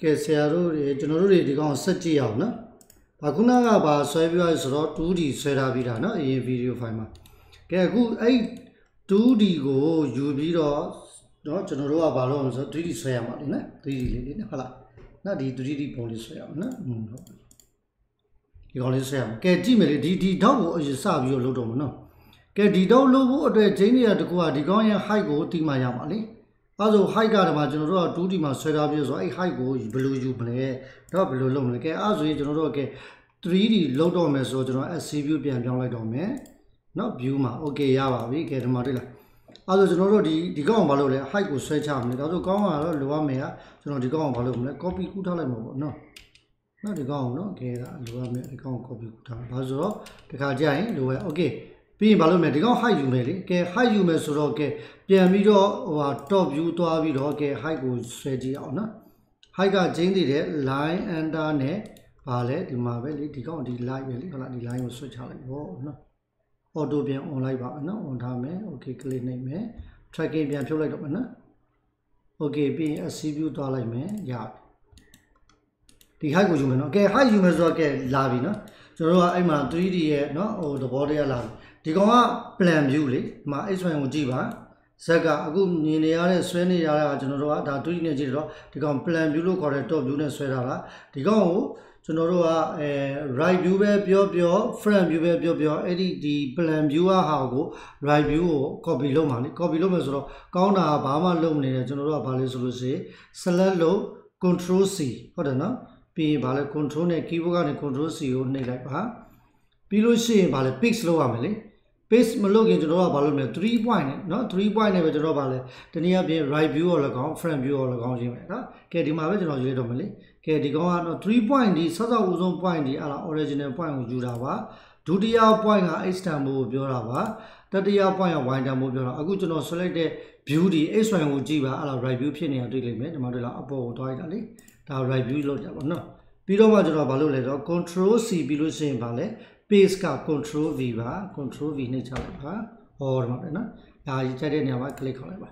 ကဲဆရာတို့တွေကျွန်တော်တို့တွေဒီကောင်ဆက်ကြည့်အောင်နော်။ဘာခုနကဘာဆွဲပြရဆိုတော့ 2D ဆွဲထားပြီးတာနော်အရင်ဗီဒီယိုဖိုင်မှာ။ကဲအခုအဲ့ 2D ကိုယူပြီးတော့နော်ကျွန်တော်တို့ကဘာလုပ်အောင်ဆိုတော့ 3D ဆွဲရမှာလေနော် 3D လေးလေးနော်ဟုတ်လား။နော်ဒီ 3D ပုံလေးဆွဲရအောင်နော်။อืมဟုတ်ဒီကောင်လေးဆွဲရအောင်။ကဲကြည့်မယ်လေဒီဒီတော့ကိုအရင်စပြီးတော့လုပ်တော့မှာနော်။ကဲဒီတော့လုပ်ဖို့အတွက်ဂျင်းတွေကတကူကဒီကောင်ရဲ့ height ကိုတိမှရမှာလေ။ အဲဆို height ကတမှာကျွန်တော်တို့က2 D မှာဆွဲထားပြီးဆိုတော့အဲ့ height ကိုဘယ်လိုယူမလဲတော့ဘယ်လိုလုပ်မလဲကဲအဲဆိုရင်ကျွန်တော်တို့ကဲ 3D လောက်တော့မယ်ဆိုတော့ကျွန်တော် attribute ပြန်ပြောင်းလိုက်တော့မယ်နော် view မှာ okay ရပါပြီကဲဒီမှာတွေ့လားအဲဆိုကျွန်တော်တို့ဒီဒီကောင်ဘာလို့လဲ height ကိုဆွဲချမလဲဒါဆိုကောင်းတာတော့လိုအပ်မယ်ကကျွန်တော်ဒီကောင်ဘာလို့မလဲ copy ကူးထားလိုက်မှာပေါ့နော်နော်ဒီကောင်နော်ကဲဒါလိုအပ်မယ်ဒီကောင် copy ကူးထားဘာဆိုတော့ဒီခါကြရင်လိုရ okay ပြီးရင်ဘာလို့မလဲဒီကောင် height ယူမယ်လေကဲ height ယူမယ်ဆိုတော့ကဲ ပြန်ပြီးတော့ဟိုဟာ top view သွားပြီးတော့ကဲ height ကိုဆွဲကြည့်အောင်နော် height ကကျင်းတည်တဲ့ line under နဲ့ဘာလဲဒီမှာပဲလေဒီကောင်ဒီ line ပဲလေဟုတ်လားဒီ line ကိုဆွဲချလိုက်ပေါ့နော် auto ပြန် on လိုက်ပါနော် on ထားမယ် okay click နှိပ်မယ် tracking ပြန်ဖြုတ်လိုက်တော့မယ်နော် okay ပြီးရင် SC view သွားလိုက်မယ်ရပြီဒီ height ကိုယူမယ်နော်ကဲ height ယူမယ်ဆိုတော့ကဲလာပြီနော်ကျွန်တော်တို့ကအဲ့မှာ 3D ရဲ့နော်ဟိုသဘောတရားလာပြီဒီကောင်က plan view လေဒီမှာ x1 ကိုကြည့်ပါ ဇက်ကအခုမြင်နေရတဲ့ဆွဲနေရတာကျွန်တော်တို့ကဒါ 2D နဲ့ကြည့်တော့ဒီကောင် plan view လို့ခေါ်တဲ့ top view နဲ့ဆွဲထားတာဒီကောင်ကိုကျွန်တော်တို့ကအဲ right view ပဲပြောပြော front view ပဲပြောပြောအဲ့ဒီဒီ plan view ဟာကို right view ကို copy လုပ်မှာလေ copy လုပ်မယ်ဆိုတော့ကောင်းတာဘာမှလုပ်မနေတယ်ကျွန်တော်တို့ကဘာလဲဆိုလို့ရှိရင် select လို့ control C ဟုတ်တယ်နော်ပြီးရင်ဘာလဲ control နဲ့ keyboard ကနေ control C ကိုနှိပ်လိုက်ပါပြီးလို့ရှိရင်ဘာလဲ pix လုပ်ရမယ်လေ base မလုပ်ခင်ကျွန်တော်တို့ကဘာလုပ်မလဲ3 point နဲ့เนาะ3 point နဲ့ပဲကျွန်တော်ဘာလဲတနည်းအားဖြင့် right view ရောလည်းကောင်း front view ရောလည်းကောင်းခြင်းပဲเนาะကဲဒီမှာပဲကျွန်တော်ရွေးတော့မယ်လေကဲဒီကောင်ကတော့3 point ဒီဆော့ဆော့ဦးဆုံး point ဒီအလား original point ကိုယူတာပါဒုတိယ point က x tempo ကိုပြောတာပါတတိယ point က y tempo ပြောတာအခုကျွန်တော် select တဲ့ view ဒီ x y ကိုကြည့်ပါအလား right view ဖြစ်နေတာတွေ့လိမ့်မယ်ဒီမှာတွေ့လားအပေါ်ကိုတွားရတာလေဒါ right view လောက်ကြပါเนาะပြီးတော့မှကျွန်တော်ဘာလုပ်လဲဆိုတော့ control C ပြီးလို့ရှိရင်ဗာလဲ paste က control v ပါ control v နှိပ်ချလိုက်ပါဟောဒီမှာပဲနော်ဒါကြီးချက်တဲ့နေရာမှာ click ခေါက်လိုက်ပါ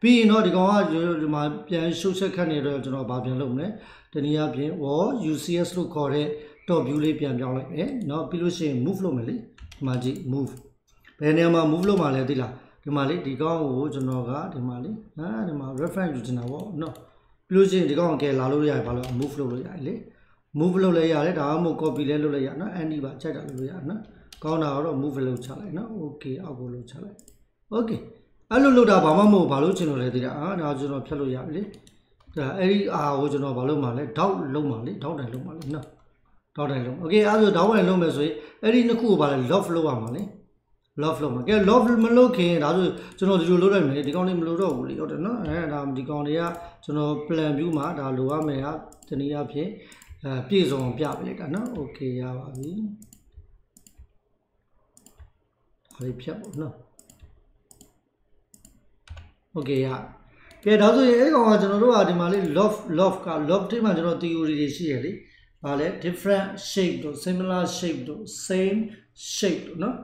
ပြီးရင်တော့ဒီကောင်ကဒီမှာပြန်ရှုပ်ဆက်ခတ်နေတော့ကျွန်တော်ဗာပြန်လုပ်မလဲတနည်းအားဖြင့် wall ucs လို့ခေါ်တဲ့ top view လေးပြန်ပြောင်းလိုက်မယ်เนาะပြီးလို့ရှိရင် move လုပ်မယ်လေဒီမှာကြည့် move ဘယ်နေရာမှာ move လုပ်မှာလဲသိလားဒီမှာလေဒီကောင်ကိုကျွန်တော်ကဒီမှာလေဟာဒီမှာ reference ယူချင်တာပေါ့เนาะပြီးလို့ရှိရင်ဒီကောင်ကလာလို့ရတယ်ဘာလို့ move လုပ်လို့ရတယ်လေ move လုပ်လဲရတယ်ဒါမှမဟုတ် copy လဲလုပ်လဲရနော် andy ပါချက်တာလုပ်လို့ရနော်ကောင်းတာတော့ move လုပ်ချလိုက်နော် okay အောက်ကိုလုပ်ချလိုက် okay အဲ့လိုလုပ်တာဘာမှမဟုတ်ဘာလို့ချင်လို့လဲသိတာအာဒါကျွန်တော်ဖြတ်လို့ရပြီလေဒါအဲ့ဒီအာကိုကျွန်တော်ဘာလုပ်မှာလဲ dot လုပ်မှာလေ dot တိုင်လုပ်မှာလေနော် dot တိုင်လုပ် okay အဲ့ဒါဆို dot တိုင်လုပ်မယ်ဆိုရင်အဲ့ဒီနှစ်ခုကိုဘာလဲ love လုပ်ရမှာလေ love လုပ်မှာကဲ love မလုပ်ခင်ဒါဆိုကျွန်တော်ဒီလိုလုပ်လိုက်မယ်ဒီကောင်လေးမလုပ်တော့ဘူးလေဟုတ်တယ်နော်အဲဒါဒီကောင်တွေကကျွန်တော် plan view မှာဒါလိုရမယ်ဟာတနည်းအားဖြင့် အဲပြည့်စုံပြပေးလိုက်တာနော်โอเคရပါပြီဒါလေးဖြတ်ပေါ့နော်โอเคရကဲဒါဆိုရင်အဲ့ကောင်ကကျွန်တော်တို့ကဒီမှာလေး love love က love တိမှာကျွန်တော် theory တွေရှိရလေဗာလဲ different shape တို့ similar shape တို့ same shape တို့နော်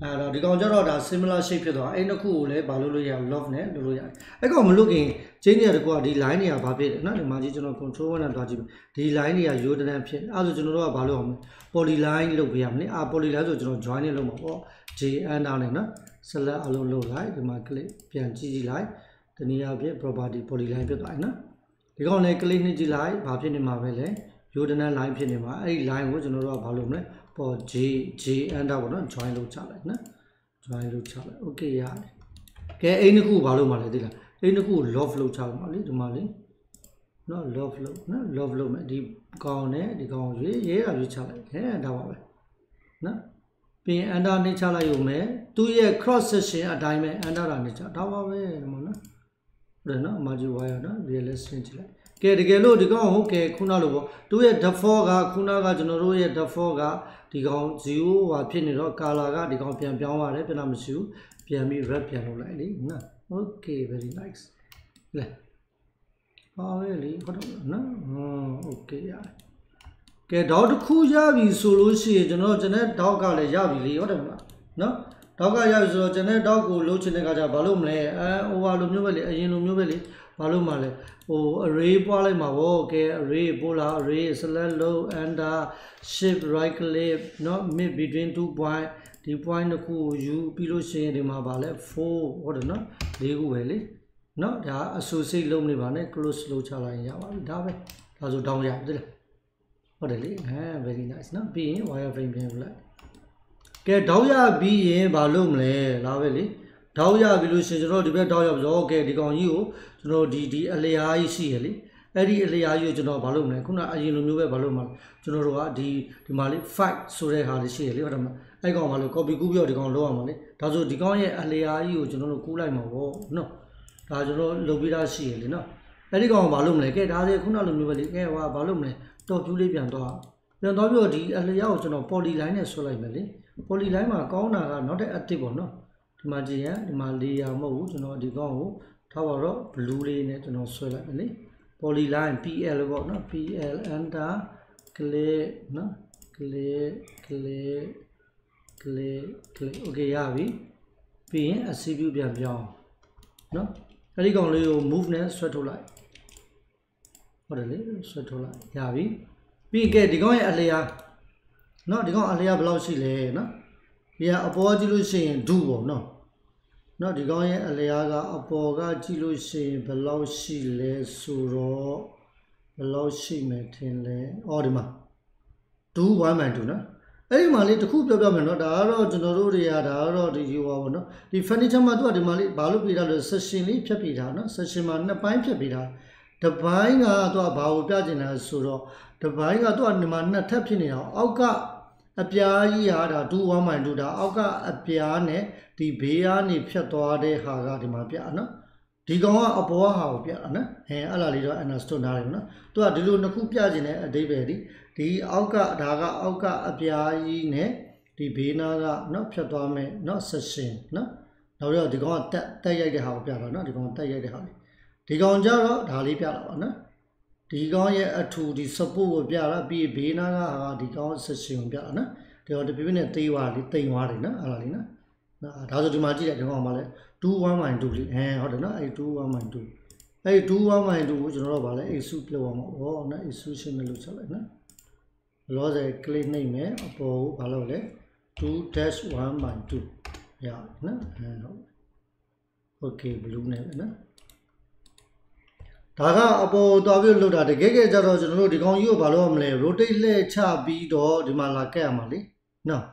အဲ့တော့ဒီကောင်ကျတော့ဒါ similar shape ဖြစ်သွားအဲ့နှစ်ခုကိုလည်းဘာလို့လို့ရ love နဲ့လုပ်လို့ရတယ်အဲ့ကောင်မလုပ်ခင်ချင်းတွေကတကွာဒီ line တွေကဘာဖြစ်လဲနော်ဒီမှာကြီးကျွန်တော် control နဲ့တွားကြည့်ဒီ line တွေကရိုးတန်းဖြစ်အဲ့ဆိုကျွန်တော်တို့ကဘာလုပ်အောင်လဲ poly line လုပ်ပေးရမလဲအာ poly line ဆိုကျွန်တော် join နဲ့လုပ်မှာပေါ့ j enter နဲ့နော် select အလုံးလုပ်လိုက်ဒီမှာ click ပြန်ကြည့်ကြည့်လိုက်တနည်းအားဖြင့် property poly line ဖြစ်သွားပြီနော်ဒီကောင်လည်း click နှိပ်ကြည့်လိုက်ဘာဖြစ်နေမှာပဲလဲရိုးတန်း line ဖြစ်နေမှာအဲ့ဒီ line ကိုကျွန်တော်တို့ကဘာလုပ်မလဲ ပေါ် j j enter ပေါ့နော် join လုပ်ချလိုက်နော် join လုပ်ချလိုက် okay ရတယ်ကဲအဲ့ဒီနှစ်ခုဘာလုပ်မှာလဲသိလားအဲ့ဒီနှစ်ခုကို love လုပ်ချလိုက်ပါလေဒီမှာလေနော် love လုပ်နော် love လုပ်မယ်ဒီကောင်နဲ့ဒီကောင်ရွေးရေးတာရွေးချလိုက်ဟဲ့ဒါပါပဲနော်ပြီးရင် under နှိပ်ချလိုက်ရုံနဲ့သူ့ရဲ့ cross section အတိုင်းပဲ under တာနှိပ်ချဒါပါပဲဒီမှာနော်ဟုတ်တယ်နော် margin wire နော် realistic ကြည့်လိုက်ကဲတကယ်လို့ဒီကောင်ဟုတ်ကဲခုနလိုပေါ့သူ့ရဲ့ default ကခုနကကျွန်တော်တို့ရဲ့ default က ဒီကောင်0ဟာဖြစ်နေတော့ color ကဒီကောင်ပြန်ပြောင်းရတယ်ပြန်လာမရှိဘူးပြန်ပြီး red ပြန်လုပ်လိုက်လေနော် okay very nice လဲပါပဲလေဟုတ်တော့နော်ဟွန်း okay ရတယ်ကဲဒေါက်တစ်ခုရပြီဆိုလို့ရှိရင်ကျွန်တော်ကျွန်တဲ့ဒေါက်ကလည်းရပြီလေဟုတ်တယ်မလားနော်ဒေါက်ကရပြီဆိုတော့ကျွန်တဲ့ဒေါက်ကိုလှုပ်ချင်တဲ့ခါကျဘာလို့မလဲအဲ over လိုမျိုးပဲလေအရင်လိုမျိုးပဲလေ ဘာလို့မှလဲဟို array ပွားလိုက်မှာဗောကဲ array ပို့လာ array select low enter shift right click เนาะ mid between two point ဒီ point တစ်ခုကိုယူပြီးလို့ရှိရင်ဒီမှာဗာလဲ4ဟုတ်တယ်เนาะ၄ခုပဲလေเนาะဒါ associate လုပ်နေပါနဲ့ close လုပ်ချလိုက်ရင်ရပါပြီဒါပဲဒါဆို down ရပြီလားဟုတ်တယ်လေအဲ very nice เนาะပြီးရင် wireframe ပြင်လိုက်ကဲတောက်ရပြီးရင်ဘာလုပ်မလဲလားပဲလေ တောက်ရပြီးလို့ရှိရင်ကျွန်တော်ဒီဘက်တောက်ရပြီးတော့ကဲဒီကောင်ကြီးကိုကျွန်တော်ဒီဒီအလျားကြီးရှိရလေအဲ့ဒီအလျားကြီးကိုကျွန်တော်ဘာလုပ်မလဲခုနအရင်လိုမျိုးပဲဘာလုပ်မှာကျွန်တော်တို့ကဒီဒီမှာလေး fight ဆိုတဲ့ဟာလေးရှိရလေဟုတ်တယ်မလားအဲ့ကောင်ဘာလို့ copy ကူးပြီးတော့ဒီကောင်လောက်ရမှာလေဒါဆိုဒီကောင်ရဲ့အလျားကြီးကိုကျွန်တော်တို့ကူးလိုက်မှာပေါ့နော်ဒါကျွန်တော်လုပ်ပြီးသားရှိရလေနော်အဲ့ဒီကောင်ဘာလုပ်မလဲကဲဒါလေခုနလိုမျိုးပဲလေကဲဟိုဘာလုပ်မလဲတော်ပြူးလေးပြန်တော့ပြန်တော့ပြီးတော့ဒီအလျားကိုကျွန်တော် poly line နဲ့ဆွဲလိုက်မယ်လေ poly line မှာကောင်းတာကနောက်တဲ့ active ပေါ့နော် ဒီမှာကြည့်ရင်ဒီမှာ layer မဟုတ်ဘူးကျွန်တော်ဒီကောင်ကိုထားပါတော့ blue လေးနဲ့ကျွန်တော်ဆွဲလိုက်မယ်လေ polyline pl ပေါ့နော် pl enter click နော် click click click click okay ရပြီပြီးရင် attribute ပြန်ပြောင်းနော်အဲ့ဒီကောင်လေးကို move နဲ့ဆွဲထုတ်လိုက်ဟုတ်တယ်လေဆွဲထုတ်လိုက်ရပြီပြီးကဲဒီကောင်ရဲ့အလျားနော်ဒီကောင်အလျားဘယ်လောက်ရှိလဲနော်ဒီကအပေါ်ကြည့်လို့ရှိရင်ဒုပေါ့နော် နော်ဒီကောင်ရဲ့အလျားကအပေါ်ကကြည့်လို့ရှိရင်ဘယ်လောက်ရှိလဲဆိုတော့ဘယ်လောက်ရှိမယ်ထင်လဲအော်ဒီမှာ2 1 2နော်အဲ့ဒီမှာလေးတစ်ခုပြောပြမယ်နော်ဒါကတော့ကျွန်တော်တို့တွေကဒါကတော့ဒီဟိုပါပေါ့နော်ဒီ furniture မှာသူကဒီမှာလေးဘာလို့ပြတာလဲ session လေးဖြတ်ပြတာနော် session မှာနှစ်ပိုင်းဖြတ်ပြတာတစ်ပိုင်းကသူကဘာကိုပြချင်လဲဆိုတော့တစ်ပိုင်းကသူကဒီမှာနှစ်ထပ်ဖြစ်နေတာအောက်ကအပြားကြီးဟာဒါ2 1 2ဒါအောက်ကအပြားနဲ့ ဒီဘေးကနေဖြတ်သွားတဲ့ဟာကဒီမှာပြနော်ဒီကောင်ကအပေါ်ဟာကိုပြတာနော်အဲအဲ့လာလေးတော့ understood နားတယ်နော်သူကဒီလိုနှစ်ခုပြချင်တဲ့အဓိပ္ပာယ်ဒီဒီအောက်ကဒါကအောက်ကအပြားကြီးနဲ့ဒီဘေးနားကနော်ဖြတ်သွားမယ်နော် session နော်နောက်တော့ဒီကောင်ကတက်တက်ရိုက်တဲ့ဟာကိုပြတာနော်ဒီကောင်တက်ရိုက်တဲ့ဟာလေးဒီကောင်ကြတော့ဒါလေးပြတာပါနော်ဒီကောင်ရဲ့အထူဒီ support ကိုပြတာပြီးဘေးနားကဟာဒီကောင် session ကိုပြတာနော်ဒီတော့ဒီပြပြနဲ့သေးသွားလေးတိမ်သွားတယ်နော်အဲ့ဒါလေးနော် နော်ဒါဆိုဒီမှာကြည့်တဲ့ဒီကောင်ကမှလဲ2 1.2လေးအဲဟုတ်တယ်နော်အဲ2 1.2အဲ့2 1.2ကိုကျွန်တော်တို့ဗာလဲ execute လုပ်အောင်ပေါ့ဟောနော် execution နဲ့လုပ်ချက်လိုက်နော်လောဆယ် click နှိပ်မယ်အပေါ်ကိုဘာလုပ်လဲ2-1.2ရနော်အဲဟုတ် okay blue နဲ့ပဲနော်ဒါကအပေါ်သွားပြီးလှုပ်တာတကယ်ကဲကြတော့ကျွန်တော်တို့ဒီကောင်ကြီးကိုဘာလုပ်ရမလဲ rotate လှည့်ချပြီးတော့ဒီမှာလာကက်ရမှာလေနော်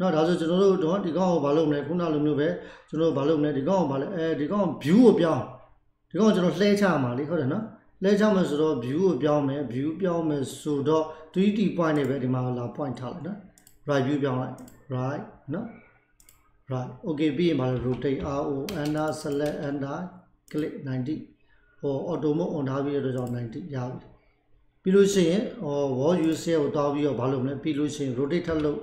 နော်ဒါဆိုကျွန်တော်တို့တော့ဒီကောင်ကိုဘာလုပ်မလဲခုနလိုမျိုးပဲကျွန်တော်တို့ဘာလုပ်မလဲဒီကောင်ကိုဘာလဲအဲဒီကောင် view ကိုပြောင်းဒီကောင်ကျွန်တော်လှည့်ချမှာလေဟုတ်တယ်နော်လဲချမယ်ဆိုတော့ view ကိုပြောင်းမယ် view ပြောင်းမယ်ဆိုတော့ 3D point နေပဲဒီမှာလာ point ထားလိုက်နော် right view ပြောင်းလိုက် right နော် right okay ပြီးရင်ပါလို့ rotate ro enter select enter click 90ဟို auto mode on ထားပြီးတော့ကြောင့်90ရပြီပြီးလို့ရှိရင်ဟို wall user ကိုတောင်းပြီးတော့ဘာလုပ်မလဲပြီးလို့ရှိရင် rotate ထပ်လုပ်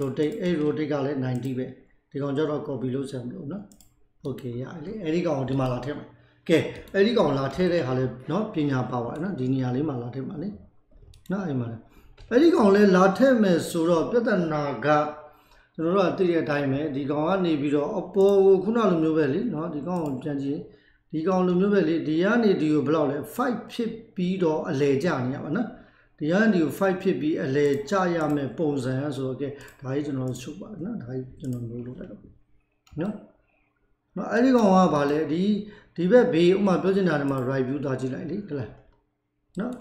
rotate အဲ့ rotate ကလည်း90ပဲဒီကောင်ကျတော့ copy လုပ်စမ်းမလို့နော် okay ရပြီလေအဲ့ဒီကောင်ကိုဒီမှာလာထည့်မှာကဲအဲ့ဒီကောင်လာထည့်တဲ့ဟာလေနော်ပညာပါပါနော်ဒီနေရာလေးမှာလာထည့်မှာလေနော်အဲ့မှာလေအဲ့ဒီကောင်လဲလာထည့်မယ်ဆိုတော့ပြဿနာကကျွန်တော်တို့ကသိတဲ့အတိုင်းပဲဒီကောင်ကနေပြီးတော့အပေါ်ကိုခုနလိုမျိုးပဲလေနော်ဒီကောင်ကိုပြန်ကြည့်ဒီကောင်လိုမျိုးပဲလေဒီကနေဒီကိုဘယ်လောက်လဲ5ဖြစ်ပြီးတော့အလဲကျနေရပါနော် ဒီကနေကို5ဖြစ်ပြီးအလဲကျရမယ်ပုံစံဆိုတော့ကဲဒါကြီးကျွန်တော်ချုပ်ပါနော်ဒါကြီးကျွန်တော်လုပ်လို့လိုက်တော့နော်နော်အဲ့ဒီကောင်ကဘာလဲဒီဒီဘက်ဘေးဥမာပြောချင်တာဒီမှာ right view သွားကြည့်လိုက်လေဟုတ်လားနော်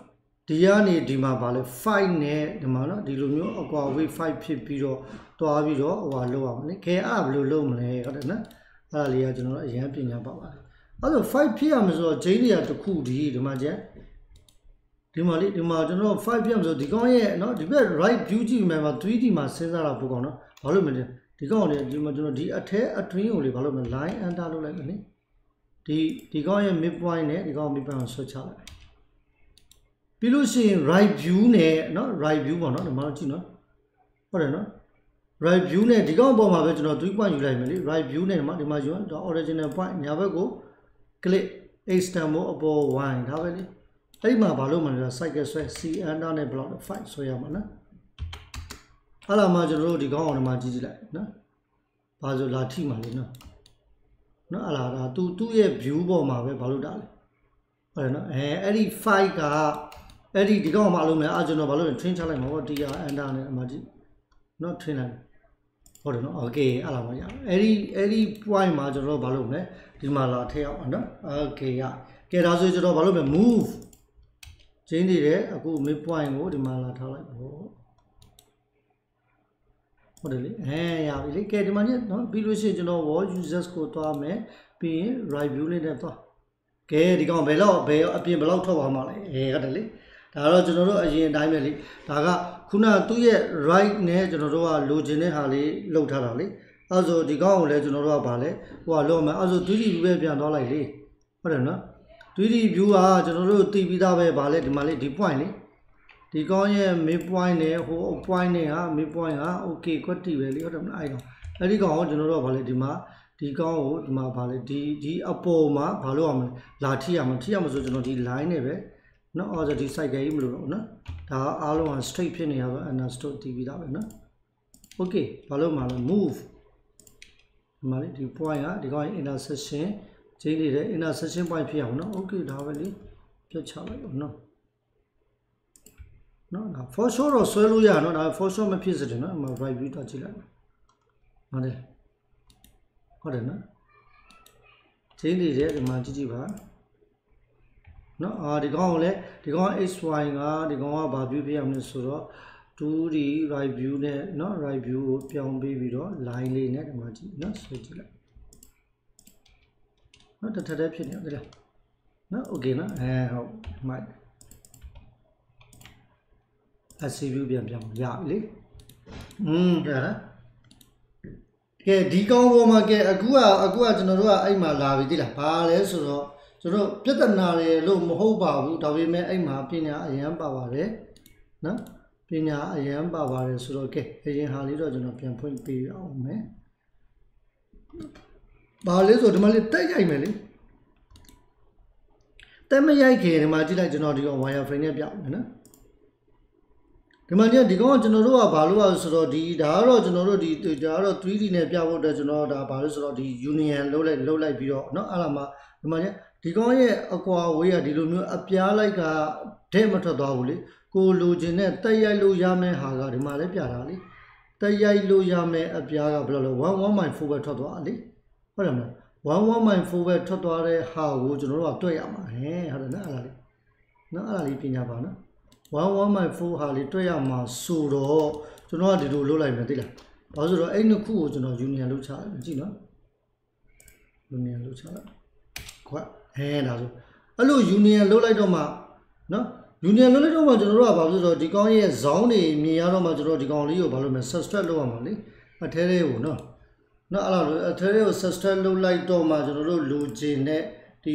ဒီကနေဒီမှာဗာလဲ5နဲ့ဒီမှာနော်ဒီလိုမျိုးအကွာ weight 5ဖြစ်ပြီးတော့တွားပြီးတော့ဟိုဟာလောက်အောင်လေခဲအဲ့ဘယ်လိုလုပ်မလဲဟုတ်တယ်နော်အဲ့ဒါလေးကကျွန်တော်တို့အရင်ပညာပါပါတယ်အဲ့တော့5ဖြစ်ရမယ်ဆိုတော့ဂျိန်းတွေကတစ်ခုဒီဒီမှာကျ ဒီမှာလေဒီမှာကျွန်တော်5ဖြစ်ရမယ်ဆိုဒီကောင်ရဲ့နော်ဒီဘက် right view ကြည့်မယ်မှာ 3D မှာစဉ်းစားတာပို့ကောင်းနော်ဘာလို့မလဲဒီကောင်လေဒီမှာကျွန်တော်ဒီအထဲအတွင်းကိုလေဘာလို့မလဲ line enter လုပ်လိုက်မယ်နိဒီဒီကောင်ရဲ့ mid point နဲ့ဒီကောင် mid point ကိုဆွဲချလိုက်ပြီးလို့ရှိရင် right view နဲ့เนาะ right view ပေါ့เนาะဒီမှာကြည့်เนาะဟုတ်တယ်เนาะ right view နဲ့ဒီကောင်အပေါ်မှာပဲကျွန်တော်3 point ယူလိုက်မယ်လေ right view နဲ့ဒီမှာဒီမှာယူရင်ဒါ original point ညာဘက်ကို click extend မို့အပေါ် y ဒါပဲလေ အဲ့ဒီမှာဘာလို့မလဲ cycle ဆွဲ c enter နဲ့ block 5ဆွဲရမှာနော်အဲ့လာမှကျွန်တော်တို့ဒီကောင်အောင်ဒီမှာကြည့်ကြည့်လိုက်နော်ဘာဆိုလာထိမှာလေနော်နော်အလားဒါသူသူ့ရဲ့ view ပေါ်မှာပဲဘာလို့တာလဲဟုတ်တယ်နော်အဲအဲ့ဒီ5ကအဲ့ဒီဒီကောင်မှအလုံးမဲ့အာကျွန်တော်ဘာလို့လဲ train ချလိုက်မှာပေါ့ tr enter နဲ့အမှကြည့်နော် train လိုက်ဟုတ်တယ်နော် okay အဲ့လားမရအဲ့ဒီအဲ့ဒီ point မှာကျွန်တော်တို့ဘာလုပ်မလဲဒီမှာလာထည့်အောင်နော် okay ရကဲဒါဆိုကျွန်တော်ဘာလုပ်မလဲ move ချင်းနေတယ်အခု mid point ကိုဒီမှာလာထားလိုက်ပေါ့ဟုတ်တယ်လေအဲရပြီလေကဲဒီမှာညနော်ပြီးလို့ရှိရင်ကျွန်တော် wall users ကိုသွားမယ်ပြီးရင် right view လေးနဲ့သွားကဲဒီကောင်ဘယ်တော့ဘယ်အပြင်ဘယ်လောက်ထွက်သွားမှာလဲအဲဟုတ်တယ်လေဒါတော့ကျွန်တော်တို့အရင်အတိုင်းပဲလေဒါကခုနသူ့ရဲ့ right နဲ့ကျွန်တော်တို့ကလိုချင်တဲ့ဟာလေးလုပ်ထားတာလေအဲဆိုဒီကောင်ကိုလည်းကျွန်တော်တို့ကဗာလဲဟိုကလောမယ်အဲဆို 3D view ပဲပြန်သွားလိုက်လေဟုတ်တယ်နော် 3D view ကကျွန်တော်တို့သိပြီးသားပဲဗာလဲဒီမှာလေဒီ point လေဒီကောင်းရဲ့ mid point နဲ့ဟို point နဲ့ဟာ mid point ဟာ okay ကွက်တီပဲလေဟုတ်တယ်မလားအဲ့ကောင်အဲ့ဒီကောင်ကိုကျွန်တော်တို့ကဗာလဲဒီမှာဒီကောင်းကိုဒီမှာဗာလဲဒီဒီအပေါ်မှာဗာလို့ရမလဲလာထိရမလားထိရမဆိုကျွန်တော်ဒီ line နဲ့ပဲနော် order ဒီ site ကြီးမလို့တော့နော်ဒါအားလုံးက straight ဖြစ်နေရပါ understood တည်ပြီးသားပဲနော် okay ဗာလို့မှာလဲ move ဒီမှာလေဒီ point ကဒီကောင်ရဲ့ intersection ချိန်နေတဲ့ intersection point ဖြစ်အောင်เนาะ okay ဒါပဲလေပြတ်ချလိုက်အောင်เนาะနော်ဒါ for sure တော့ဆွဲလို့ရနော်ဒါ for sure မဖြစ်စတယ်နော်အမ right view တော့ကြည့်လိုက်ဟုတ်တယ်ဟုတ်တယ်နော်ချိန်နေတယ်ဒီမှာကြည့်ကြည့်ပါနော်အာဒီကောင်ကလည်းဒီကောင် xy ကဒီကောင်ကဘာ view ပြရမလဲဆိုတော့ 2D right view နဲ့နော် right view ကိုပြောင်းပေးပြီးတော့ line လေးနဲ့ဒီမှာကြည့်နော်ဆွဲကြည့်လိုက် နော်တထက်ဖြစ်နေတယ်လားနော် okay နော်အဲဟုတ်မှတ် SCV ပြန်ပြောင်းရပြီလေอืมဒါလားကဲဒီကောင်းပေါ်မှာကဲအခုကအခုကကျွန်တော်တို့ကအဲ့မှာလာပြီတိလားဘာလဲဆိုတော့ကျွန်တော်ပြဿနာတွေလို့မဟုတ်ပါဘူးဒါပေမဲ့အဲ့မှာပညာအရန်ပါပါတယ်နော်ပညာအရန်ပါပါတယ်ဆိုတော့ကဲအရင်ဟာလေးတော့ကျွန်တော်ပြန်ဖွင့်ပေးအောင်မယ် ဘာလဲဆိုဒီမှာလေးတက်ရိုက်မယ်လေတက်မရိုက်ခင်ဒီမှာကြည့်လိုက်ကျွန်တော်ဒီကောင် wire frame နဲ့ပြမယ်နော်ဒီမှာဒီကောင်ကကျွန်တော်တို့ကဘာလို့လဲဆိုတော့ဒီဒါကတော့ကျွန်တော်တို့ဒီဒါကတော့ 3D နဲ့ပြဖို့အတွက်ကျွန်တော်ဒါဘာလို့ဆိုတော့ဒီ union လုံးလိုက်လုံးလိုက်ပြီးတော့เนาะအဲ့ဒါမှဒီမှာဒီကောင်ရဲ့အကွာဝေးကဒီလိုမျိုးအပြားလိုက်ကတဲ့မထွက်သွားဘူးလေကိုလိုချင်တဲ့တက်ရိုက်လို့ရမယ့်ဟာကဒီမှာလည်းပြတာလေတက်ရိုက်လို့ရမယ့်အပြားကဘယ်လိုလဲ11.4ပဲထွက်သွားလေ ဟုတ်တယ်မလား11.4ပဲထွက်သွားတဲ့ဟာကိုကျွန်တော်တို့ကတွေ့ရမှာဟဲ့ဟုတ်တယ်နော်အဲ့ဒါလေးနော်အဲ့ဒါလေးပညာပါနော်11.4ဟာလေးတွေ့ရမှာဆိုတော့ကျွန်တော်ကဒီလိုလုပ်လိုက်မယ်သိလား။ဘာလို့ဆိုတော့အဲ့နှစ်ခုကိုကျွန်တော် union လုပ်ချလိုက်ကြည့်နော်။ union လုပ်ချလိုက်။ခွတ်အဲဒါဆိုအဲ့လို union လုပ်လိုက်တော့မှနော် union လုပ်လိုက်တော့မှကျွန်တော်တို့ကဘာလို့ဆိုတော့ဒီကောင်ရဲ့ဇောင်းတွေမြင်ရတော့မှကျွန်တော်ဒီကောင်လေးကိုဘာလို့မလဲ subtract လုပ်ရမှာလေ။အထဲလေးကိုနော်။ နော်အဲ့လိုအထဲလေးကို subtract လုပ်လိုက်တော့မှကျွန်တော်တို့လိုချင်တဲ့ဒီ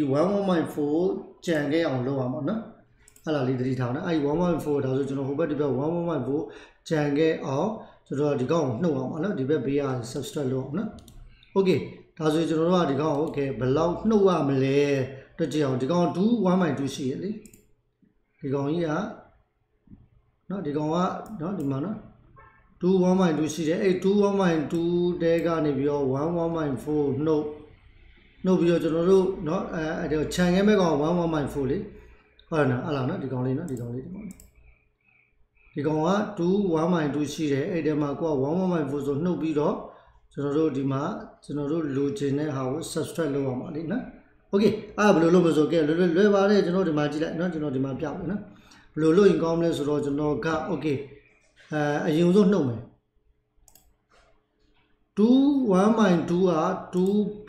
11.4ကြံခဲ့အောင်လုပ်ရမှာနော်။အဲ့လားလေးသတိထားနော်အဲ့ဒီ1.4ဒါဆိုကျွန်တော်ဟိုဘက်ဒီဘက်1.4ဂျန်ခဲ့အောင်ကျွန်တော်ဒီကောင်ကိုနှုတ်အောင်နော်ဒီဘက်ဘေးက subtract လုပ်အောင်နော် okay ဒါဆိုကျွန်တော်တို့ကဒီကောင်ကို okay ဘယ်လောက်နှုတ်ရမလဲတွေ့ကြည့်အောင်ဒီကောင်2 1.2ရှိရလေဒီကောင်ကြီးကနော်ဒီကောင်ကနော်ဒီမှာနော် 2 1.2ရှိတယ်အဲ့2 1.2တဲကနေပြီးတော့1 1.4နှုတ်နှုတ်ပြီးတော့ကျွန်တော်တို့เนาะအဲအဲ့ခြံခဲမဲ့ကောင်1 1.4လေဟုတ်တယ်နော်အဲ့လားနော်ဒီကောင်လေးနော်ဒီကောင်လေးဒီကောင်လေးဒီကောင်က2 1.2ရှိတယ်အဲ့ဒီမှာကိုက1.4ဆိုနှုတ်ပြီးတော့ကျွန်တော်တို့ဒီမှာကျွန်တော်တို့လိုချင်တဲ့ဟာကို subtract လုပ်အောင်ပါလေနော်โอเคအဲ့ဘယ်လိုလုပ်မလို့ဆိုကဲလွယ်လွယ်လွယ်ပါတယ်ကျွန်တော်ဒီမှာကြည့်လိုက်နော်ကျွန်တော်ဒီမှာပြမယ်နော်ဘယ်လိုလုပ်ရင်ကောင်းမလဲဆိုတော့ကျွန်တော်ကโอเค အဲအရင်ဆုံးနှုတ်မယ်2 1.2က2.5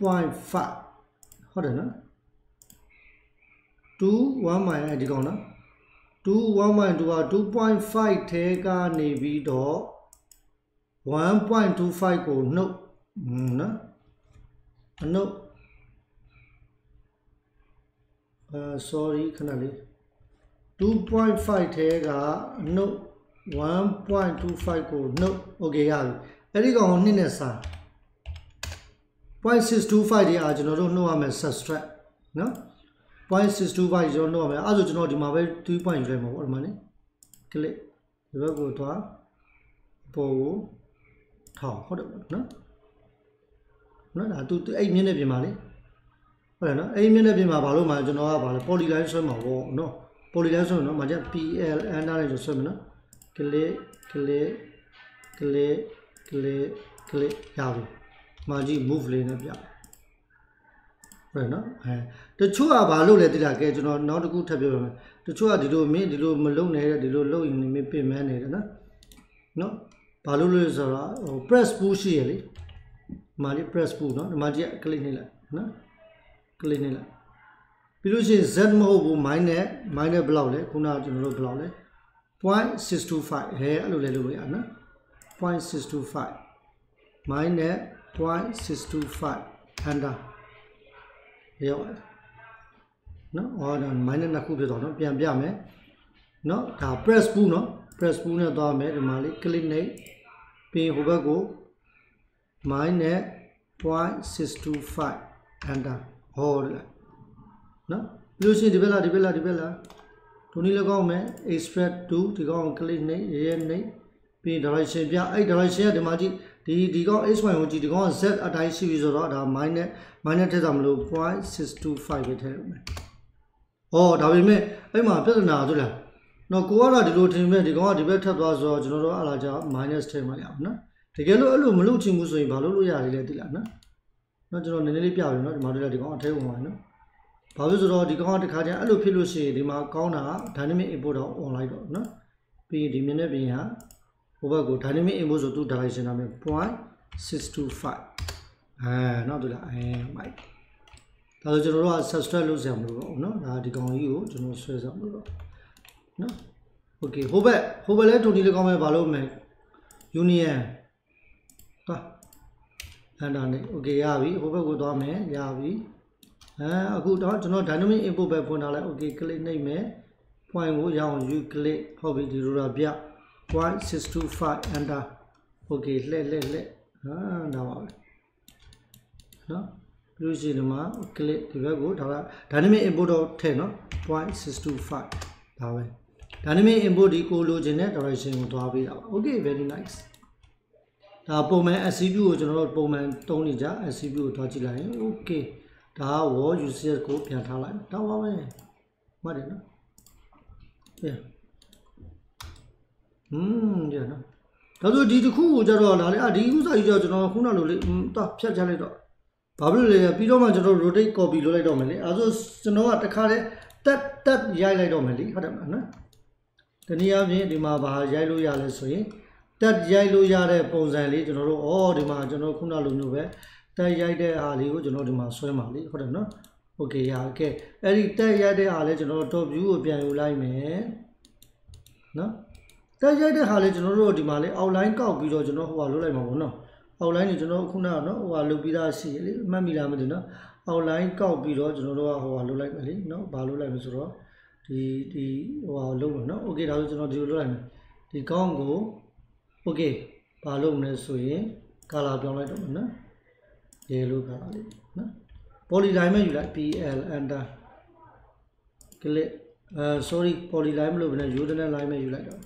ဟုတ်တယ်နော်2 1 minus ဒီကောင်နော်2 1 minus 2က2.5ထဲကနေပြီးတော့1.25ကိုနှုတ်နော်အနှုတ်အာ sorry ခဏလေး2.5ထဲကအနှုတ် 1.25ကိုနှုတ် okay ရပြီအဲ့ဒီကောင်ကိုနှစ်နဲ့စား0.625ဒီအားကျွန်တော်တို့နှုတ်ရမယ် subtract နော်0.625ကျွန်တော်နှုတ်ရမယ်အဲ့ဆိုကျွန်တော်ဒီမှာပဲ2 point ယူလိုက်မှာပေါ့ဒီမှာနေ click ဒီဘက်ကိုသွားပေါ်ကိုထောင်ဟုတ်တယ်နော်နော်ဒါသူအဲ့မြင်းနေပြင်ပါလေဟုတ်တယ်နော်အဲ့ဒီမျက်နှာပြင်မှာဘာလို့မှကျွန်တော်ကဘာလဲ polyline ဆွဲမှာပေါ့နော် polyline ဆွဲမှာနော်မကြ PL enter လေးဆိုဆွဲမယ်နော် click click click click click ရပြီမာကြီး move လေးနဲ့ပြဟုတ်တယ်နော်အဲတချို့ကဘာလို့လဲတိလာကဲကျွန်တော်နောက်တစ်ခုထပ်ပြောပြမယ်တချို့ကဒီလိုမင်းဒီလိုမလုံနေတဲ့ဒီလိုလုံရင်မင်းပြင်မနေတယ်နော်နော်ဘာလို့လဲဆိုတော့ဟို press push ရှိရလေဒီမာကြီး press push နော်ဒီမာကြီး click နေလိုက်နော် click နေလိုက်ပြီးလို့ရှိရင် z မဟုတ်ဘူး minus minus ဘယ်လောက်လဲခုနကကျွန်တော်တို့ဘယ်လောက်လဲ 0.625ဟဲအဲ့လိုလဲလုပ်လို့ရနော်0.625 minus 0.625 enter ရောက်ပါတယ်နော်ဟောဒါ minus နှစ်ခုဖြစ်သွားတော့ပြန်ပြမယ်နော်ဒါ press pull နော် press pull နဲ့သွားမယ်ဒီမှာလေး click နေပြီးဟိုဘက်ကို minus 0.625 enter ဟောတယ်နော်ပြီးလို့ရှိရင်ဒီဘက်လာဒီဘက်လာဒီဘက်လာ ဒုနည်းလည်းကောင်းမယ် extract to ဒီကောင် click နေရဲရဲနေပြီး direction ပြအဲ့ direction ကဒီမှာကြည့်ဒီဒီကောင် x y ကိုကြည့်ဒီကောင်က z အတိုင်းရှိပြီဆိုတော့ဒါ minus minus ထည့်တာမလို့0.625ပဲထည့်ရမယ်။အော်ဒါပေမဲ့အဲ့မှာပြဿနာဆိုလား။နော်ကိုကတော့ဒီလိုထင်မဲ့ဒီကောင်ကဒီဘက်ထပ်သွားဆိုတော့ကျွန်တော်တို့အလားကြာ minus ထည့်မှရအောင်နော်။တကယ်လို့အဲ့လိုမလုပ်ချင်ဘူးဆိုရင်ဘာလုပ်လို့ရတယ်လဲသိလားနော်။နော်ကျွန်တော်နည်းနည်းလေးပြပြီနော်ဒီမှာတို့လည်းဒီကောင်အထဲဝင်ပါနော်။ ဘာဖြစ်ဆိုတော့ဒီကောင်ကတခါကျအဲ့လိုဖြစ်လို့ရှိရင်ဒီမှာကောင်းတာ dynamic input တော့ online တော့နော်။ပြီးရင်ဒီမြင်တဲ့ပြင်ဟာဟိုဘက်ကို dynamic input ဆိုသူ direction နာမည် 0.625အဲနောက်တူလားအဲမိုက်ဒါဆိုကျွန်တော်တို့က subtract လုပ်စရာမလိုတော့ဘူးเนาะဒါဒီကောင်ကြီးကိုကျွန်တော်ဆွဲစရာမလိုတော့เนาะ okay ဟိုဘက်ဟိုဘက်လဲတူဒီလေးကောင်းမဲ့ဘာလို့မလဲ union သွားအန်တာနေ okay ရပြီဟိုဘက်ကိုသွားမယ်ရပြီ အဲအခုတော့ကျွန်တော် dynamic input ပဲဖွင့်ထားလိုက် okay click နှိပ်မယ် point ကိုရအောင် you click ဟုတ်ပြီဒီလိုတော့ပြ0.625 enter okay လှည့်လှည့်လှည့်ဟာဒါပါပဲနော်ပြီးလို့ရှိရင်ဒီမှာ click ဒီဘက်ကိုဒါက dynamic input တော့ထည့်နော်0.625ဒါပဲ dynamic input ဒီကိုလိုချင်တဲ့ direction ကိုသွားပေးတာပါ okay very nice ဒါပုံမှန် SCP ကိုကျွန်တော်တို့ပုံမှန်တုံးနေကြ SCP ကိုတွားကြည့်လိုက်ရင် okay ဒါဝေါ် UCS ကိုပြန်ထားလိုက်တော့ပါပဲမှတ်တယ်နော်ပြန်อืมပြန်နော်ဒါဆိုဒီတစ်ခုကိုကြတော့ဒါလေအဒီဥစားကြီးကြကျွန်တော်ခုနလိုလေးတော့ဖြတ်ချလိုက်တော့ဘာဖြစ်လို့လဲပြီးတော့မှကျွန်တော် rotate copy လုပ်လိုက်တော့မယ်လေအဲဆိုကျွန်တော်ကတခါတည်းတက်တက်ရိုက်လိုက်တော့မယ်လေဟုတ်တယ်မနော်တနည်းအားဖြင့်ဒီမှာဘာရိုက်လို့ရလဲဆိုရင်တက်ရိုက်လို့ရတဲ့ပုံစံလေးကျွန်တော်တို့ဩဒီမှာကျွန်တော်ခုနလိုမျိုးပဲ တက်ရိုက်တဲ့အားလေးကိုကျွန်တော်ဒီမှာဆွဲပါလေဟုတ်တယ်နော်โอเคရကဲအဲ့ဒီတက်ရိုက်တဲ့အားလေးကျွန်တော် top view ကိုပြန်ယူလိုက်မယ်နော်တက်ရိုက်တဲ့ဟာလေးကျွန်တော်တို့ဒီမှာလေး outline ကောက်ပြီးတော့ကျွန်တော်ဟိုဟာလုပ်လိုက်မှာပေါ့နော် outline ကိုကျွန်တော်ခုနကနော်ဟိုဟာလုပ်ပြီးသားရှိလေမှတ်မိလားမသိနော် outline ကောက်ပြီးတော့ကျွန်တော်တို့ကဟိုဟာလုပ်လိုက်မယ်လေနော်ဘာလုပ်လိုက်မလဲဆိုတော့ဒီဒီဟိုဟာလုပ်မယ်နော် okay ဒါဆိုကျွန်တော်ဒီလိုလုပ်လိုက်မယ်ဒီကောင်းကို okay ဘာလုပ်မလဲဆိုရင် color ပြောင်းလိုက်တော့မယ်နော် yellow color လေးနော် polyline မဲ့ယူလိုက် pl enter click အဲ sorry polyline မလို့ဘယ်နဲ့ u တဲ့ line မဲ့ယူလိုက်တော့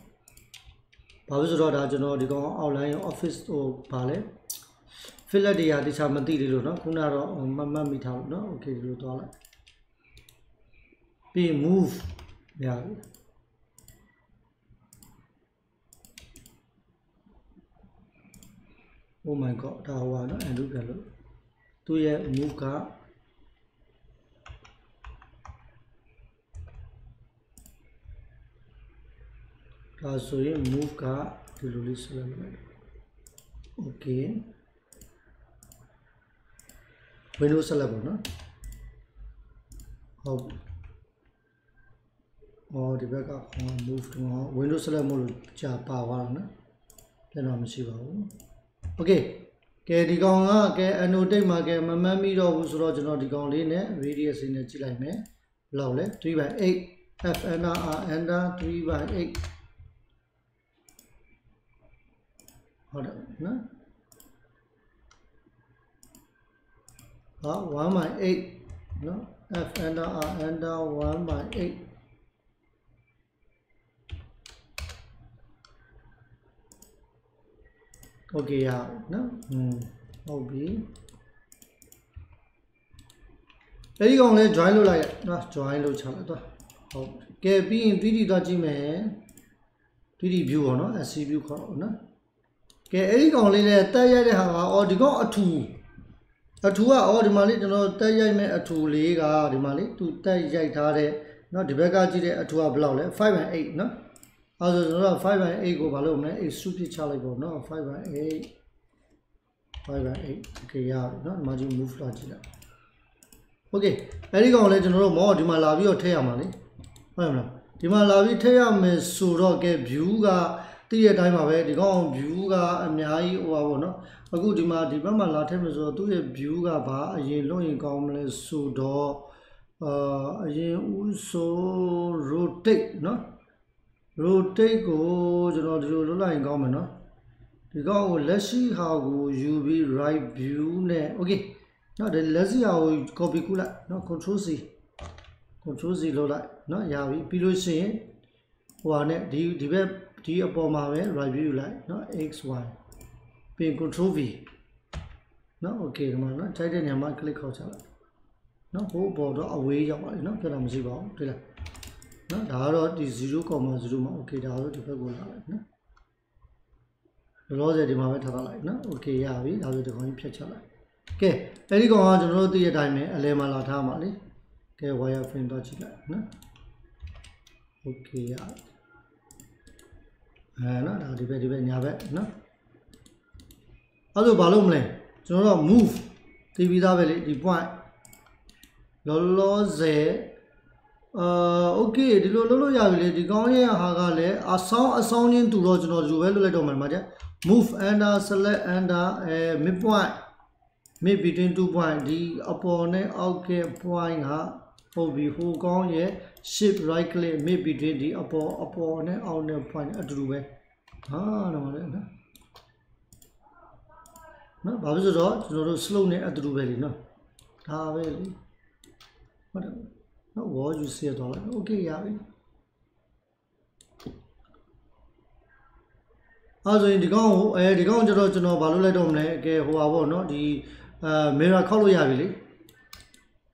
ဘာလို့ဆိုတော့ဒါကျွန်တော်ဒီကောင် outline office ဟိုဗာလဲ fillet တွေကတခြားမသိသေးလို့เนาะခုနကတော့မမှတ်မိထားလို့เนาะ okay ဒီလိုသွားလိုက်ပြီး move ရပြီ oh my god ဒါဟိုပါเนาะ undo ပြန်လို့ သူရဲ့ move ကဒါဆိုရင် move ကဒီလိုလေးဆက်လိုက် okay windows ဆက်လိုက်ပါနော်ဟုတ်အော်ဒီဘက်က move တော့ windows ဆက်လိုက်မို့လို့ကြာပါသွားတော့နော်ပြန်တော့မရှိပါဘူး okay ကဲဒီကောင်ကကဲ annotate မှာကဲမမှတ်မိတော့ဘူးဆိုတော့ကျွန်တော်ဒီကောင်လေးနဲ့ radius လေးနဲ့ကြည့်လိုက်မယ်ဘယ်လောက်လဲ3/8 fnr enter 3/8ဟုတ်တယ်နော်ဟာ1/8နော် f enter r enter 1/8 okay ရနော်อืมဟုတ်ပြီအဲ့ဒီကောင်လဲ join လုပ်လိုက်ရနော် join လုပ်ချလိုက်တော့ဟုတ်ကဲပြီးရင် 3D သွားကြည့်မယ် 3D view ပေါ့နော် SC view ခေါ်တော့နော်ကဲအဲ့ဒီကောင်လေးလဲတက်ရိုက်တဲ့ဟာကအော်ဒီကောင်အထူအထူကအော်ဒီမှာလေးကျွန်တော်တက်ရိုက်မဲ့အထူလေးကဒီမှာလေးသူတက်ရိုက်ထားတဲ့နော်ဒီဘက်ကကြည့်တဲ့အထူကဘယ်လောက်လဲ5 and 8နော် အဲဆိုကျွန်တော်က5 and 8ကိုဘာလုပ်မလဲ extrude ပြချလိုက်ပေါ့နော်5 and 8 5 and 8 okay ရပြီနော်ဒီမှာကြည့် move လာကြည့်လိုက် okay အဲ့ဒီကောင်လည်းကျွန်တော်တို့မောဒီမှာလာပြီးတော့ထည့်ရမှာလေဟုတ်မလားဒီမှာလာပြီးထည့်ရမယ်ဆိုတော့ကဲ view ကတည့်ရဲ့အတိုင်းပါပဲဒီကောင် view ကအများကြီးဟိုပါပေါ့နော်အခုဒီမှာဒီဘက်မှာလာထည့်မယ်ဆိုတော့သူ့ရဲ့ view ကဘာအရင်လွှင့်ရင်ကောင်းမလဲဆိုတော့အာအရင်ဦးဆို rotate နော် rotate ကိုကျွန်တော်ဒီလိုလုပ်လိုက်ရင်ကောင်းမယ်နော်ဒီကောင်ကိုလက်ရှိဟာကိုယူပြီး right view နဲ့ okay နော်ဒီလက်ရှိဟာကို copy ကူးလိုက်နော် control c control c လုပ်လိုက်နော်ရပြီပြီးလို့ရှိရင်ဟိုဟာနဲ့ဒီဒီဘက်ဒီအပေါ်မှာပဲ right view လိုက်နော် x y ပြီး control v နော် okay ဒီမှာနော်ခြိုက်တဲ့နေရာမှာ click ခေါက်ချလိုက်နော်ဟိုအပေါ်တော့အဝေးရောက်ပါလေနော်ပြတာမရှိပါဘူးတွေ့လား နော်ဒါကတော့ဒီ0.0မှာ okay ဒါတော့ဒီဘက်ကိုလာလိုက်နော်လောလောဆယ်ဒီမှာပဲထားထားလိုက်နော် okay ရပြီဒါဆိုဒီကောင်ကြီးဖြတ်ချလိုက်ကဲအဲ့ဒီကောင်ကကျွန်တော်တို့သိတဲ့အတိုင်းပဲအလဲမှာလာထားမှာလေကဲ wire frame တော့ကြည့်လိုက်နော် okay ရပြီအဲနော်ဒါဒီဘက်ဒီဘက်ညာဘက်နော်အဲ့ဒါဘာလို့မလဲကျွန်တော်တို့ move တီးပြီးသားပဲလေဒီ point လောလောဆယ် အာโอเคဒီလိုလုပ်လို့ရပြီလေဒီကောင်းရဲ့ဟာကလည်းအဆောင်အဆောင်ချင်းတူတော့ကျွန်တော်ဒီလိုပဲလုပ်လိုက်တော့မှာမှာကြ move under select under အဲ mid point mid between two point ဒီအပေါ်နဲ့အောက်က point ကပုံပြီးဟိုကောင်းရဲ့ shift right click mid between ဒီအပေါ်အပေါ်နဲ့အောက်နဲ့ point အတူတူပဲဟာတော့လည်းနော်နော်ဘာဖြစ်လို့ဆိုတော့ကျွန်တော်တို့ slow နဲ့အတူတူပဲလीနော်ဒါပဲလीဟုတ်တယ် နော် wall ယူစီတော့လိုက် okay ရပြီအဲဆိုရင်ဒီကောင်ကိုအဲဒီကောင်ကျတော့ကျွန်တော်ဘာလုပ်လိုက်တော့မလဲကဲဟိုပါပေါ့နော်ဒီအဲ mirror ခောက်လို့ရပြီလေ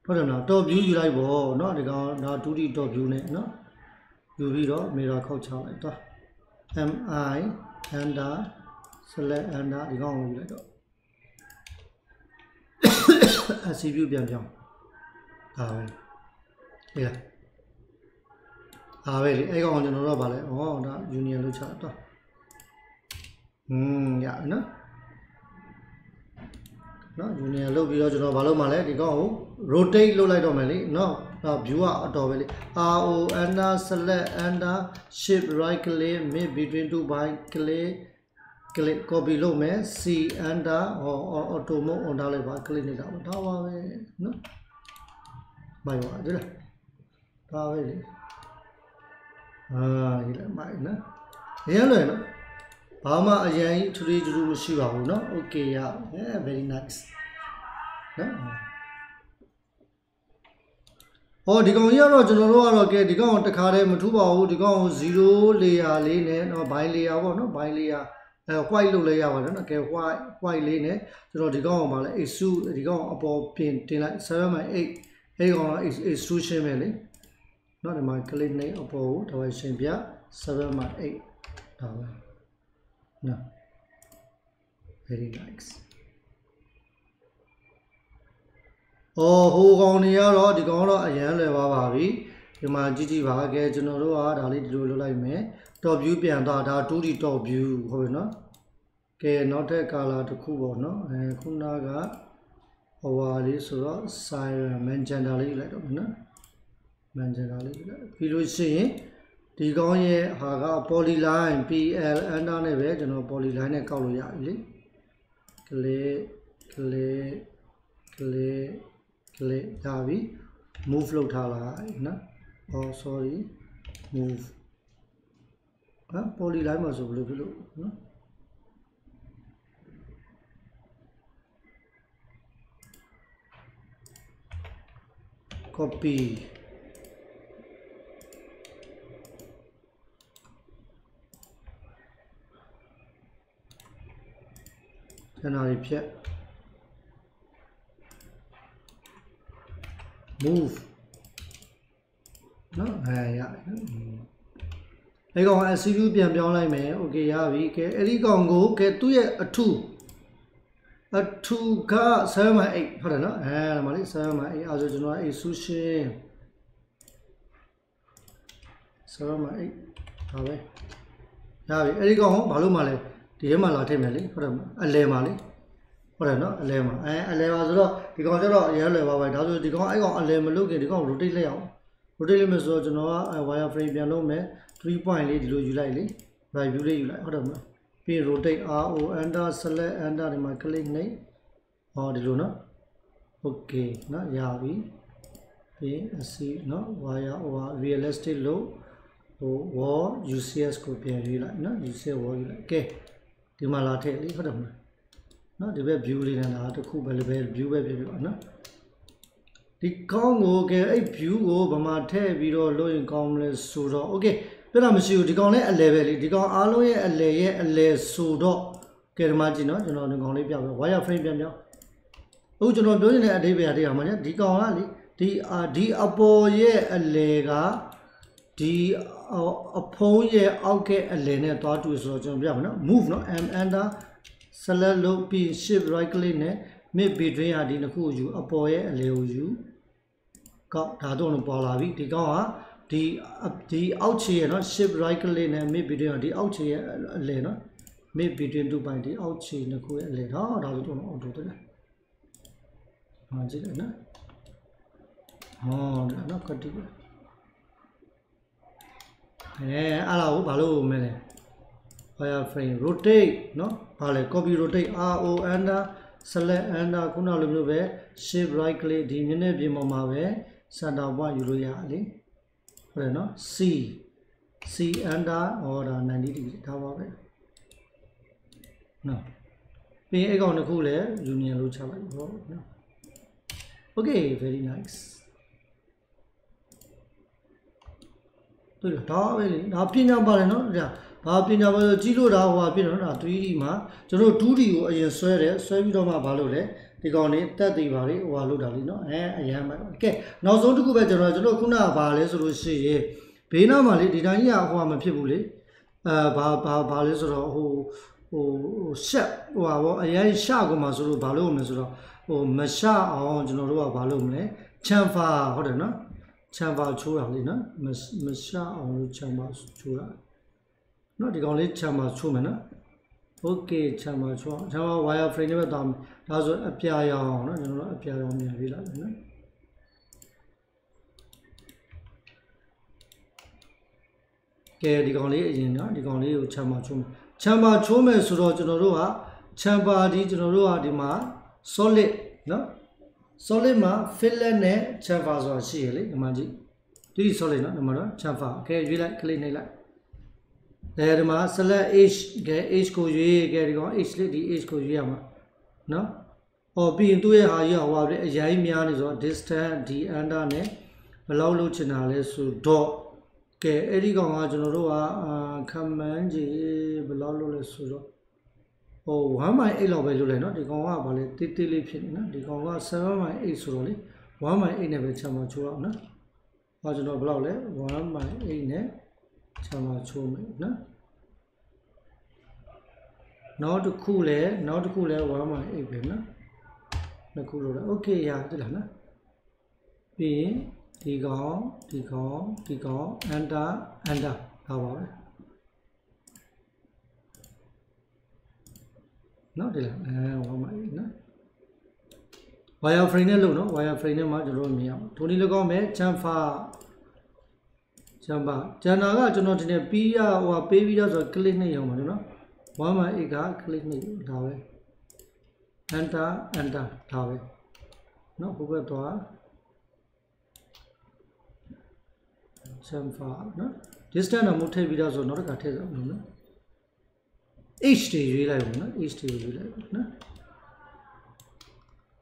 ဟုတ်တယ်မလား top view ယူလိုက်ပေါ့နော်ဒီကောင်ဒါ 2D top view နဲ့နော်ယူပြီးတော့ mirror ခောက်ချလိုက်တော့ mi under select under ဒီကောင်ကိုယူလိုက်တော့ SC view ပြန်ပြောင်းဒါပဲ ဟဲ့လားဒါပဲလေအဲ့ကောင်ကျွန်တော်တို့ကဗာလဲဩဒါ union လို့ချတော့อืมရပြီနော်နော် union လုပ်ပြီးတော့ကျွန်တော်ဗာလုပ်မှာလဲဒီကောင်ကို rotate လုပ်လိုက်တော့မယ်လေနော်ဒါ view ကအတော်ပဲလေ RO under select under shift right click mid between two by click click copy လုပ်မယ် C under ဟော auto mode on ထားလိုက်ပါ click နေတာပါဒါပါပဲနော်မိုက်ပါဒီလား ဒါပဲလေအာဒီလည်းမိုက်နော်ရရလွယ်နော်ဘာမှအရင်ထူထူထူထူမရှိပါဘူးနော် okay ရအဲ very nice နော်ဟောဒီကောင်ကြီးကတော့ကျွန်တော်တို့ကတော့ကဲဒီကောင်တခါတည်းမထူပါဘူးဒီကောင်ကို0 layer လေးနဲ့เนาะ by layer ပေါ့เนาะ by layer အဲ white လုပ်လဲရပါတယ်နော်ကဲ white white လေးနဲ့ကျွန်တော်ဒီကောင်ကိုဗာလဲ extrude ဒီကောင်အပေါ်ပြင်တင်လိုက်7.8အဲ့ကောင်က extrusion ပဲလေ နော်ဒီမှာ click နဲ့အပေါ်ကိုဒါပဲရှင်းပြ7.8ဒါပဲနော် very nice အော်ဟိုကောင်တွေကတော့ဒီကောင်တော့အရန်လွယ်ပါပါပြီဒီမှာကြည့်ကြည့်ပါကဲကျွန်တော်တို့ကဒါလေးဒီလိုလုပ်လိုက်မယ် top view ပြန်သွားဒါ 2D top view ဟုတ်ပြီနော်ကဲနောက်ထပ် color တစ်ခုပေါ့နော်အဲခုနကဟိုဟာလေးဆိုတော့ siren magenta လေးလိုက်တော့မယ်နော် magenta လေးလိုက်ပြီးလို့ရှိရင်ဒီကောင်းရဲ့ဟာက polyline PL under နဲ့ပဲကျွန်တော် polyline နဲ့ကောက်လို့ရပြီလေ click click click click ဒါပြီ move လုပ်ထားလိုက်နော် oh sorry move ဟာ polyline မှာဆိုဘယ်လိုဖြစ်လို့နော် copy ခဏလေးဖြတ် move နော်အဲရအဲ့ကောင်အစီလူပြန်ပြောင်းလိုက်မယ်โอเคရပြီကဲအဲ့ဒီကောင်ကိုကဲသူ့ရဲ့အထုအထုက7မှ8ဟုတ်တယ်နော်အဲဒါမှလေ7မှ8အဲဆိုကျွန်တော်အဲ့ဆူရှင်7မှ8ဒါပဲရပြီအဲ့ဒီကောင်ဟောဘာလို့မှလဲ ဒီထဲမှာလာထည့်မယ်လေဟုတ်တယ်မလားအလဲမှာလေဟုတ်တယ်နော်အလဲမှာအဲအလဲမှာဆိုတော့ဒီကောင်ကျတော့အရင်လဲပါပဲဒါဆိုဒီကောင်အဲ့ကောင်အလဲမလုပ်ခင်ဒီကောင် rotate လိုက်အောင် rotate လုပ်မယ်ဆိုတော့ကျွန်တော်က wire frame ပြန်လုပ်မယ်3 point လေးဒီလိုယူလိုက်လေ right view လေးယူလိုက်ဟုတ်တယ်မလားပြီး rotate RO enter select enter ဒီမှာ click နှိပ်ဟောဒီလိုနော် okay နော်ရပြီပြီးအစီနော် wire over realistic လို့ဟို wall UCS ကိုပြန်ယူလိုက်နော် UCS wall ယူလိုက်ကဲ ဒီမှာလာထည့်လေဟုတ်တယ်မလားနော်ဒီဘက် view လေးနဲ့လာတစ်ခုပဲလေပဲ view ပဲပြပြပါနော်ဒီကောင်းကိုကဲအဲ့ view ကိုဗမာထည့်ပြီးတော့လို့ရင်ကောင်းမလဲဆိုတော့ okay ပြတာမရှိဘူးဒီကောင်လည်းအလဲပဲလေဒီကောင်အားလုံးရဲ့အလဲရဲ့အလဲဆိုတော့ကဲဒီမှာကြည့်နော်ကျွန်တော်ဒီကောင်လေးပြပဲ wire frame ပြန်ပြောင်းအခုကျွန်တော်ပြောနေတဲ့အဓိပ္ပာယ်အတရားမှာညဒီကောင်ကလေဒီအာဒီအပေါ်ရဲ့အလဲက ဒီအဖုံးရဲ့အောက်ကအလဲနဲ့သွားတူဆိုတော့ကျွန်တော်ပြပါနော် move နော် m enter select လုပ်ပြီး shift right click နဲ့ mid between ဟာဒီနှစ်ခုကိုယူအပေါ်ရဲ့အလဲကိုယူကောက်ဒါတော့ပေါ်လာပြီဒီကောင်ကဒီဒီအောက်ခြေရနော် shift right click နဲ့ mid between ဒီအောက်ခြေရဲ့အလဲနော် mid between two point ဒီအောက်ခြေနှစ်ခုရဲ့အလဲတော့ဒါဆိုတော့အောက်တော့တယ်ဟာကြည့်တယ်နော်ဟောဒါနော်ကတိပဲ အဲအဲ့ဒါကိုဘာလို့မဲလဲ wire frame rotate နော်ဘာလဲ copy rotate RO enter select enter ခုနလိုမျိုးပဲ shift right click ဒီမျက်နှာပြင်ပေါ်မှာပဲ center point ယူလို့ရတယ်ဟုတ်တယ်နော် C C enter order 90 degree ဒါပါပဲနော်ပြီးရင်အကောင်တစ်ခုလည်း union လို့ချလိုက်ပေါ့နော် okay very nice တွေ့လားဒါပဲလေဒါပညာပါတယ်နော်ဒါဘာပညာပါဆိုကြီးလို့ဒါဟိုဟာဖြစ်တော့ဒါ 3D မှာကျွန်တော် 2D ကိုအရင်ဆွဲတယ်ဆွဲပြီးတော့မှဘာလို့လဲဒီကောင်လေးတက်သေးပါလေဟိုဟာလို့တာလေနော်အဲအရန်ပါကဲနောက်ဆုံးတစ်ခုပဲကျွန်တော်ကျွန်တော်ခုနကဘာလဲဆိုလို့ရှိရင်ဘေးနားမှာလေဒီတိုင်းကြီးကဟိုဟာမဖြစ်ဘူးလေအဲဘာဘာဘာလဲဆိုတော့ဟိုဟိုရှက်ဟိုဟာဗောအရင်ရှကုန်မှာဆိုလို့ဘာလို့မလဲဆိုတော့ဟိုမရှအောင်ကျွန်တော်တို့ကဘာလို့မလဲချမ်ဖာဟုတ်တယ်နော် ချမ်ဖာချိုးတာလေနော်မမရှအောင်လို့ချမ်ဖာချိုးတာနော်ဒီကောင်လေးချမ်ဖာချိုးမယ်နော်โอเคချမ်းပါချောချမ်းပါ wire frame နဲ့ပဲတောင်းဒါဆိုအပြာရောင်เนาะကျွန်တော်တို့အပြာရောင်မြန်ပေးလိုက်မယ်နော်ကဲဒီကောင်လေးအရင်เนาะဒီကောင်လေးကိုချမ်းပါချိုးမယ်ချမ်းပါချိုးမယ်ဆိုတော့ကျွန်တော်တို့ကချမ်းပါဒီကျွန်တော်တို့ကဒီမှာ solid เนาะ solid မှာ fillet နဲ့ chamfer ဆိုတာရှိရလေဒီမှာကြည့်ဒီ solid နော်ဒီမှာတော့ chamfer ခဲရွေးလိုက် click နှိပ်လိုက်အဲဒီမှာ select h ကဲ h ကိုရွေးခဲ့ဒီကောင် h လေးဒီ h ကိုရွေးရမှာနော်ဟောပြီးရင်သူ့ရဲ့ဟာကြီးကဟိုပါပဲအရင်များနေဆိုတော့ distance d under နဲ့ဘယ်လောက်လုပ်ချင်တာလဲဆိုတော့ကဲအဲ့ဒီကောင်ကကျွန်တော်တို့က command ကြီးဘယ်လောက်လုပ်လဲဆိုတော့ ဟို1/8လောက်ပဲလုပ်လိုက်နော်ဒီကောင်ကဗာလေတိတိလေးဖြစ်နေနော်ဒီကောင်က7/8ဆိုတော့လေ1/8နဲ့ပဲချမ်းမချိုးအောင်နော်။ဟောကျွန်တော်ဘယ်လောက်လဲ1/8နဲ့ချမ်းမချိုးမယ်နော်။နောက်တစ်ခုလဲနောက်တစ်ခုလဲ1 my 8ပဲနော်နှစ်ခုလို့လားโอเคရတယ်လားနော်ပြီးရင်ဒီကောင်ဒီကောင်ဒီကောင် enter enter ဒါပါပဲ နော်ဒီလားအဲဝါမအေးနော် wireframe နဲ့လုပ်နော် wireframe နဲ့မှကျွန်တော်မြင်အောင်ထိုနည်းလည်းကောင်းမယ် chamfer chamfer ကျန်တာကကျွန်တော်ဒီနေ့ပြီးရဟိုပေးပြီးတော့ဆို click နဲ့ရုံပါနော်ဝါမအေးက click နဲ့ဒါပဲ enter enter ဒါပဲနော်ဟိုဘက်သွား chamfer နော် distance တော့မထည့်ပြီးတော့ဆိုနောက်တစ်ခါထည့်စမ်းနော် h တွေရွေးလိုက်ပါနော် h တွေရွေးလိုက်ပါနော်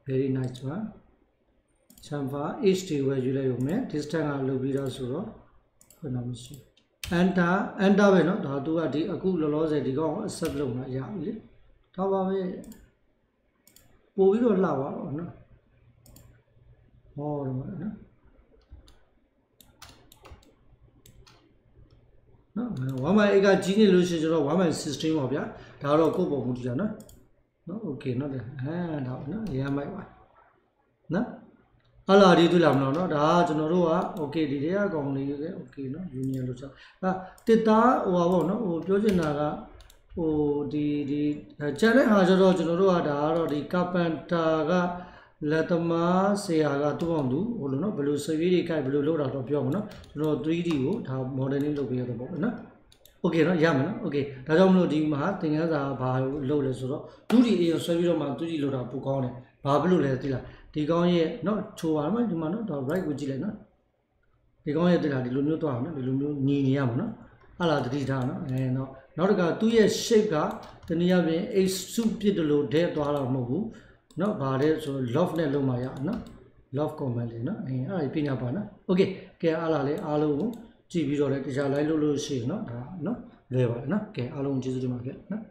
very nice ပါ chamber h တွေပဲရွေးလိုက်ရုံနဲ့ distance ကလုပ်ပြီးတော့ဆိုတော့ခုနမရှိ enter enter ပဲနော်ဒါသူကဒီအခုလောလောဆယ်ဒီကောင် accept လုပ်မှာရပြီလေဒါပါပဲပို့ပြီးတော့လှပါတော့နော်ဟောတော့နော် နော်1 by 8ကကြီးနေလို့ရှိရင်ကျွန်တော်1 by 16ပါဗျာဒါတော့ကိုယ့်ပုံမူတည်တာနော်နော်โอเคနော်တဲ့ဟမ်ဒါနော်ရမ်းမိုက်ပါနော်အလားဒီတွေ့လာမလို့နော်ဒါကကျွန်တော်တို့ကโอเคဒီတွေကကောင်လေးကโอเคနော် union လို့ဆိုဒါတစ်သားဟိုပါပေါ့နော်ဟိုပြောချင်တာကဟိုဒီဒီကျန်တဲ့ဟာကျတော့ကျွန်တော်တို့ကဒါကတော့ဒီကာပန်တာက လက်သမားဆရာကသူ့အောင်သူဟိုလိုနော်ဘယ်လိုဆွေးပြေးတွေကြိုက်ဘယ်လိုလုပ်တာတော့ပြောမှာနော်ကျွန်တော် 3D ကိုဒါ modeling လုပ်ပေးရတော့ပေါ့နော် โอเคเนาะရမယ်เนาะโอเคဒါကြောင့်မလို့ဒီမှာသင်ခန်းစာဘာလုပ်လဲဆိုတော့ဒုတိအရင်ဆွဲပြီးတော့မှဒုတိလောက်တာပိုကောင်းတယ်ဘာဖြစ်လို့လဲသိလားဒီကောင်းရဲ့เนาะချိုပါမှာဒီမှာเนาะဒါ right ကိုကြည့်လိုက်เนาะဒီကောင်းရဲ့သိလားဒီလိုမျိုးသွားအောင်เนาะဒီလိုမျိုးညီနေရမှာเนาะဟာလာတတိထားเนาะအဲเนาะနောက်တစ်ခါသူ့ရဲ့ shape ကတနည်းအားဖြင့် h စုပြစ်တယ်လို့ဒဲသွားတာမဟုတ်ဘူး နော်ဘာလဲဆို love နဲ့လုံးမရနော် love comment လေးနော်အဲအဲ့ဒါပြညာပါနော် okay ကဲအားလာလေအားလုံးကိုကြည့်ပြီးတော့လေတခြား live လုပ်လို့ရှိရင်နော်ဒါနော်လွယ်ပါတယ်နော်ကဲအားလုံးကျေးဇူးတင်ပါခင်ဗျနော်